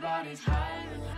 nobody's high.